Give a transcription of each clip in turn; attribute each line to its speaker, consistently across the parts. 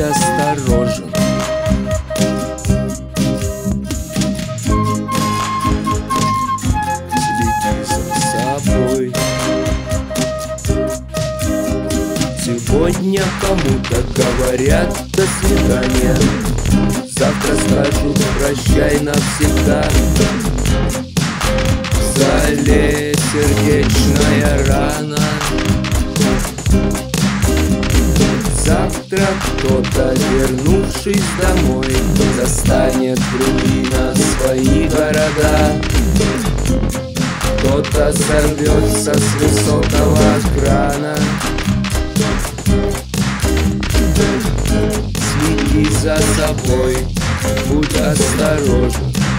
Speaker 1: осторожен. Следи за собой. Сегодня кому-то говорят до свидания. Завтра скажут прощай навсегда. В зале сердечная рана Завтра кто-то, вернувшись домой Застанет руинах свои города. Кто-то сорвется с высокого крана. Следи за собой, будь осторожен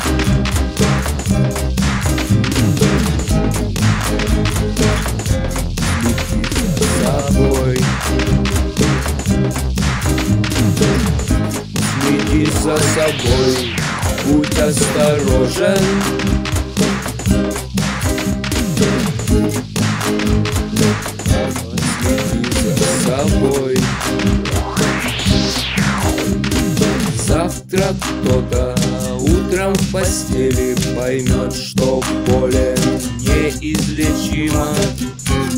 Speaker 1: за собой, будь осторожен. Следи за собой. Завтра кто-то утром в постели поймет, что более неизлечимо.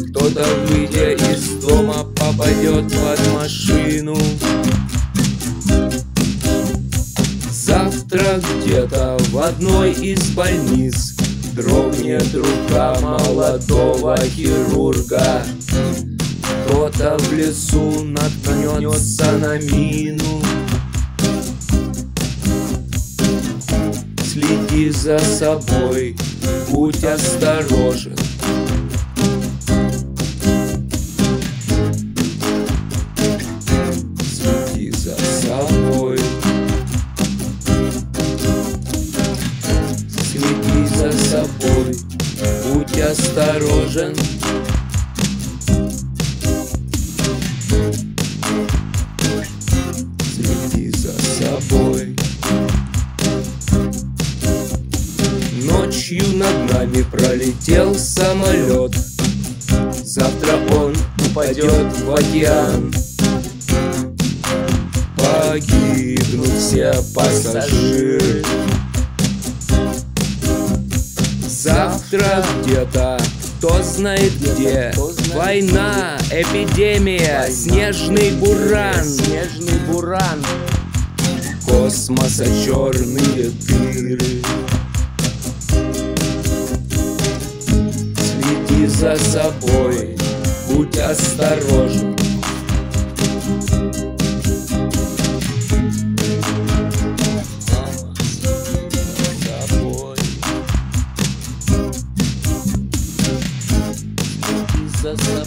Speaker 1: Кто-то, выйдя из дома, попадет под машину Завтра где-то в одной из больниц. Дрогнет рука молодого хирурга. Кто-то в лесу наткнется на мину. Следи за собой, будь осторожен собой, будь осторожен. Следи за собой. Ночью над нами пролетел самолет. Завтра он упадет в океан. Погибнут все пассажиры Завтра где-то кто знает где. Война, эпидемия, снежный буран.
Speaker 2: Снежный буран.
Speaker 1: Космоса черные дыры. Следи за собой, будь осторожен Следи